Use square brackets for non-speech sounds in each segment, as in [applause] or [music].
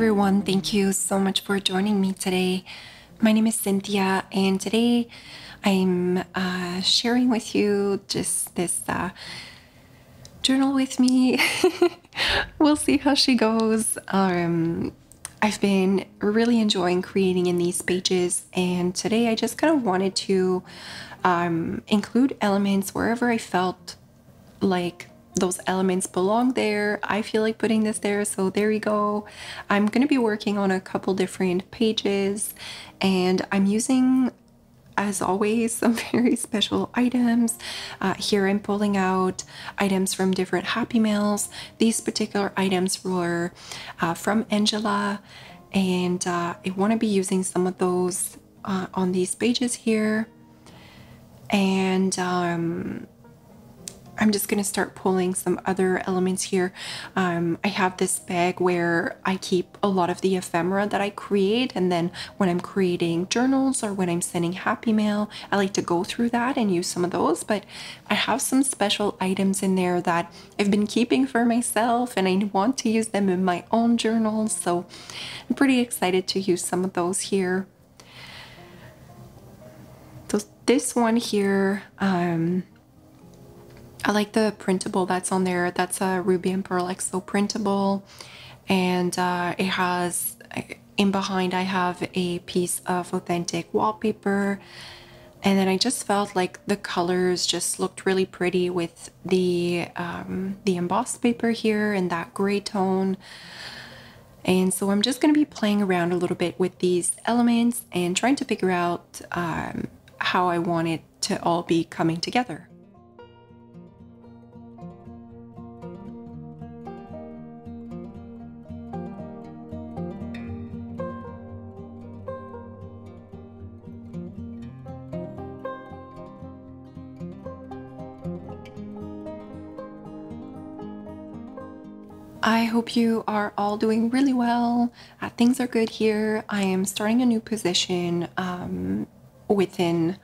Everyone, thank you so much for joining me today. My name is Jacynthe, and today I'm uh, sharing with you just this uh, journal with me. [laughs] we'll see how she goes. Um, I've been really enjoying creating in these pages, and today I just kind of wanted to um, include elements wherever I felt like those elements belong there. I feel like putting this there, so there you go. I'm going to be working on a couple different pages, and I'm using as always, [laughs] some very special items. Uh, here I'm pulling out items from different Happy Mails. These particular items were uh, from Angela, and uh, I want to be using some of those uh, on these pages here. And um, I'm just going to start pulling some other elements here. Um, I have this bag where I keep a lot of the ephemera that I create. And then when I'm creating journals or when I'm sending happy mail, I like to go through that and use some of those. But I have some special items in there that I've been keeping for myself and I want to use them in my own journals. So I'm pretty excited to use some of those here. So this one here, um, I like the printable that's on there. That's a Ruby and Pearl XO printable. And uh, it has, in behind, I have a piece of authentic wallpaper. And then I just felt like the colors just looked really pretty with the um, the embossed paper here and that gray tone. And so I'm just going to be playing around a little bit with these elements and trying to figure out um, how I want it to all be coming together. I hope you are all doing really well. Uh, things are good here. I am starting a new position um, within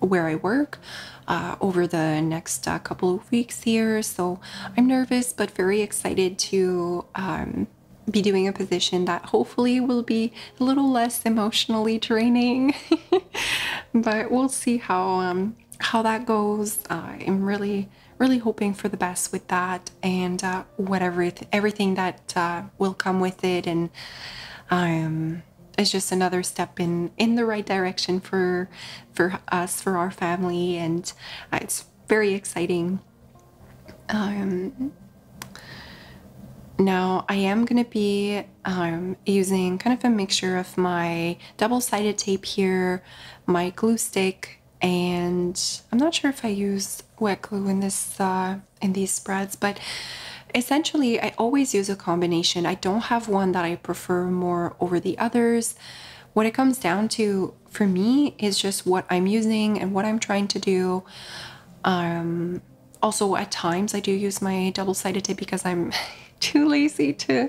where I work uh, over the next uh, couple of weeks here. So I'm nervous, but very excited to um, be doing a position that hopefully will be a little less emotionally draining. [laughs] but we'll see how um, how that goes. I'm really really hoping for the best with that and uh, whatever everything that uh, will come with it. And um it's just another step in in the right direction for for us for our family. And uh, it's very exciting. Um now I am going to be um, using kind of a mixture of my double-sided tape here, my glue stick, and I'm not sure if I use wet glue in this uh, in these spreads, but essentially I always use a combination. I don't have one that I prefer more over the others. What it comes down to for me is just what I'm using and what I'm trying to do. Um, also, at times I do use my double-sided tape because I'm [laughs] too lazy to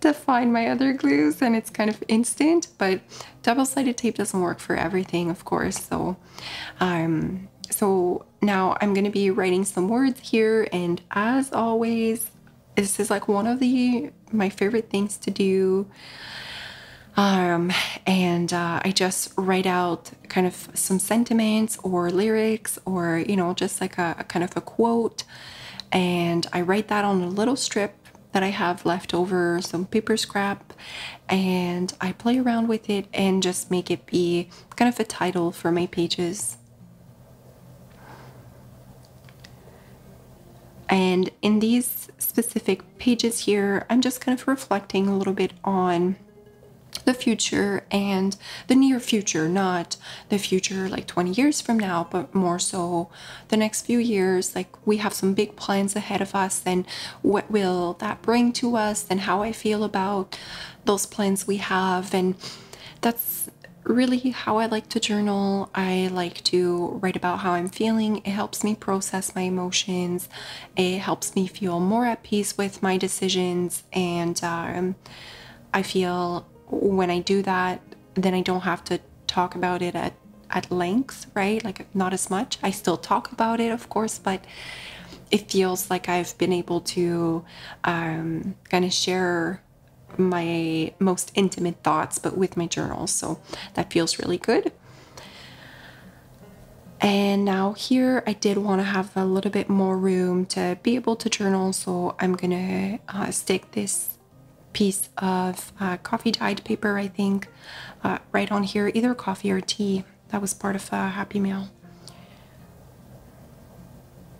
to find my other glues and it's kind of instant but double-sided tape doesn't work for everything of course so um so now I'm going to be writing some words here and as always this is like one of the my favorite things to do um, and uh, I just write out kind of some sentiments or lyrics or you know just like a, a kind of a quote and I write that on a little strip that I have left over, some paper scrap, and I play around with it and just make it be kind of a title for my pages. And in these specific pages here, I'm just kind of reflecting a little bit on the future and the near future, not the future like 20 years from now, but more so the next few years. Like we have some big plans ahead of us, and what will that bring to us, and how I feel about those plans we have. And that's really how I like to journal. I like to write about how I'm feeling. It helps me process my emotions, it helps me feel more at peace with my decisions, and um, I feel when I do that, then I don't have to talk about it at, at length, right? Like, not as much. I still talk about it, of course, but it feels like I've been able to um, kind of share my most intimate thoughts, but with my journals. So that feels really good. And now here I did want to have a little bit more room to be able to journal. So I'm going to uh, stick this piece of uh, coffee dyed paper, I think, uh, right on here, either coffee or tea. That was part of a Happy Mail.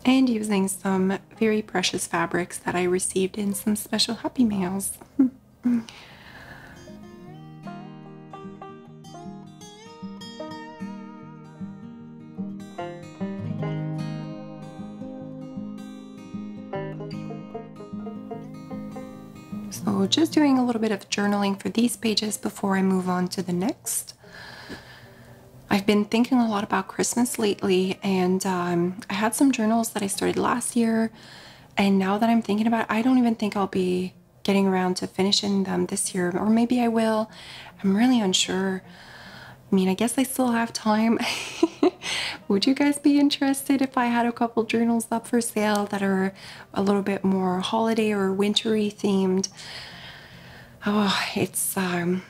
And using some very precious fabrics that I received in some special Happy Mails. [laughs] So just doing a little bit of journaling for these pages before I move on to the next. I've been thinking a lot about Christmas lately, and um, I had some journals that I started last year. And now that I'm thinking about it, I don't even think I'll be getting around to finishing them this year, or maybe I will. I'm really unsure. I mean, I guess I still have time. [laughs] Would you guys be interested if I had a couple journals up for sale that are a little bit more holiday or wintry themed? Oh, it's um,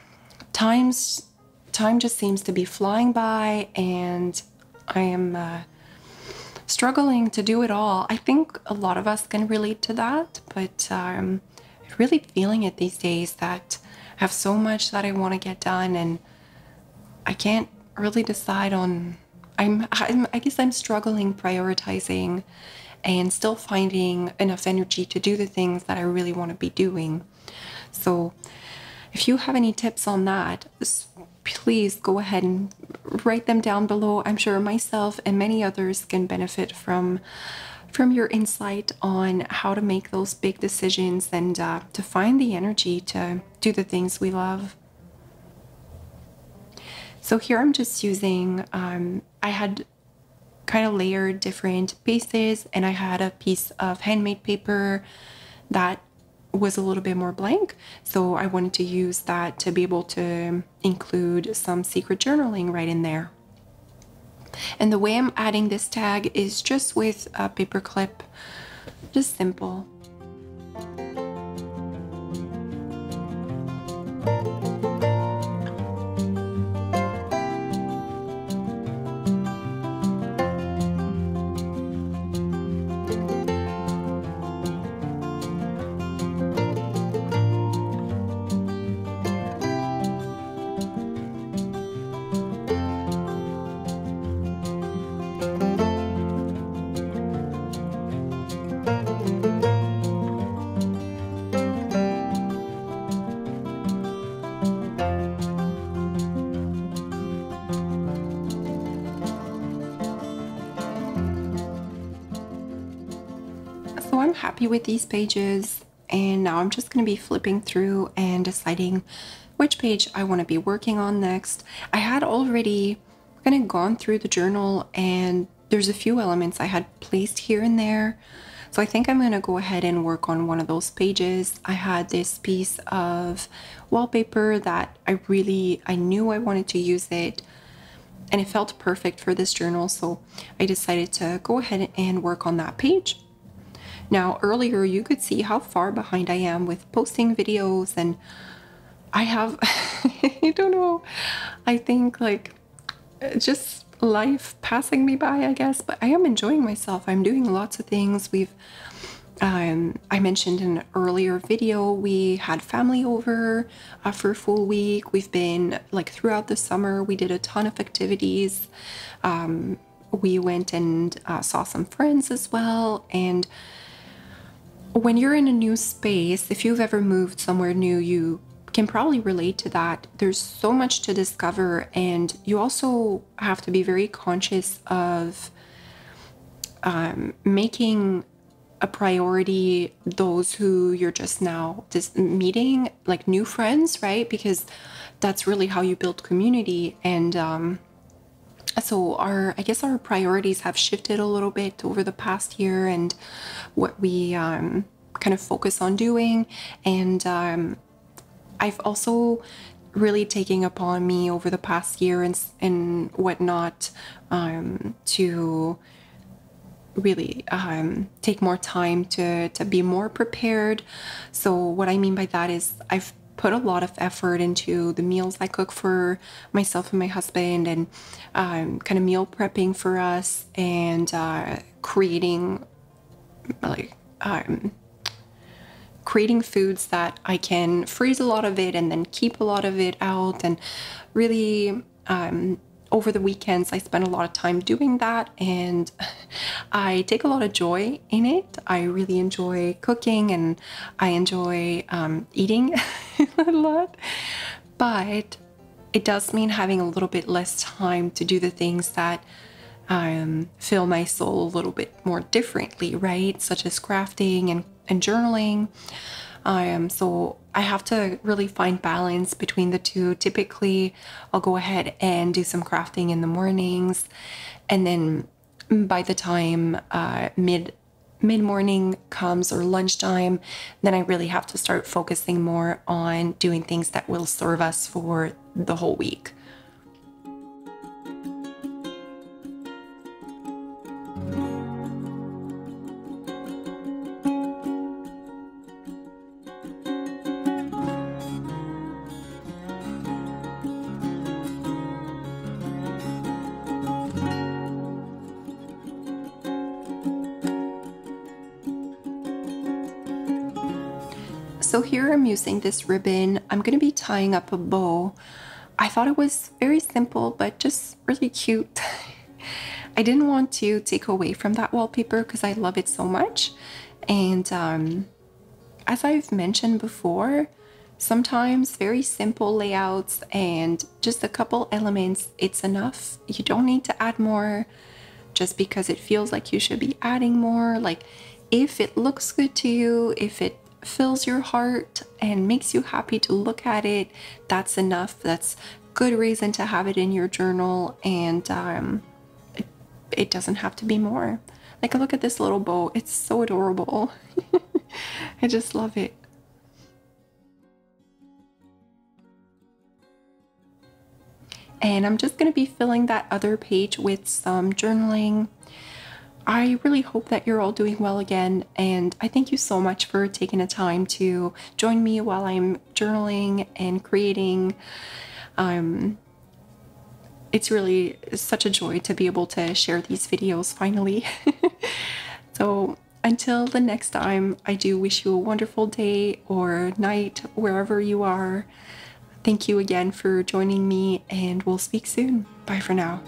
times time just seems to be flying by, and I am uh, struggling to do it all. I think a lot of us can relate to that, but um, really feeling it these days that I have so much that I want to get done, and I can't really decide on. I'm, I'm I guess I'm struggling prioritizing and still finding enough energy to do the things that I really want to be doing. So, if you have any tips on that, please go ahead and write them down below. I'm sure myself and many others can benefit from from your insight on how to make those big decisions and uh, to find the energy to do the things we love. So here I'm just using, um, I had kind of layered different pieces and I had a piece of handmade paper that was a little bit more blank. So I wanted to use that to be able to include some secret journaling right in there. And the way I'm adding this tag is just with a paper clip, just simple. Happy with these pages and now I'm just going to be flipping through and deciding which page I want to be working on next. I had already kind of gone through the journal and there's a few elements I had placed here and there. So I think I'm going to go ahead and work on one of those pages. I had this piece of wallpaper that I really, I knew I wanted to use it and it felt perfect for this journal. So I decided to go ahead and work on that page. Now, earlier you could see how far behind I am with posting videos, and I have, [laughs] I don't know, I think like just life passing me by, I guess, but I am enjoying myself. I'm doing lots of things. We've, um, I mentioned in an earlier video, we had family over uh, for a full week. We've been like throughout the summer, we did a ton of activities. Um, we went and uh, saw some friends as well. And when you're in a new space, if you've ever moved somewhere new, you can probably relate to that. There's so much to discover, and you also have to be very conscious of um, making a priority those who you're just now just meeting, like new friends, right? Because that's really how you build community. And um, so our i guess our priorities have shifted a little bit over the past year and what we um, kind of focus on doing. And um, i've also really taken upon me over the past year and, and whatnot um, to really um, take more time to to be more prepared. So what i mean by that is i've put a lot of effort into the meals I cook for myself and my husband, and um, kind of meal prepping for us, and uh, creating like um, creating foods that I can freeze a lot of it and then keep a lot of it out, and really um, over the weekends, I spend a lot of time doing that and [laughs] I take a lot of joy in it. I really enjoy cooking and I enjoy um, eating [laughs] a lot. But it does mean having a little bit less time to do the things that um, fill my soul a little bit more differently, right? Such as crafting and, and journaling. Um, so I have to really find balance between the two. Typically, I'll go ahead and do some crafting in the mornings, and then by the time uh, mid mid morning comes or lunchtime, then I really have to start focusing more on doing things that will serve us for the whole week. So here I'm using this ribbon. I'm going to be tying up a bow. I thought it was very simple, but just really cute. [laughs] I didn't want to take away from that wallpaper because I love it so much. And um, as I've mentioned before, sometimes very simple layouts and just a couple elements, it's enough. You don't need to add more just because it feels like you should be adding more. Like if it looks good to you, if it fills your heart and makes you happy to look at it, that's enough. That's good reason to have it in your journal, and um, it, it doesn't have to be more. Like, look at this little bow, it's so adorable. [laughs] I just love it. And I'm just going to be filling that other page with some journaling I really hope that you're all doing well again, and I thank you so much for taking the time to join me while I'm journaling and creating. Um, it's really such a joy to be able to share these videos finally. [laughs] so, until the next time, I do wish you a wonderful day or night wherever you are. Thank you again for joining me, and we'll speak soon. Bye for now.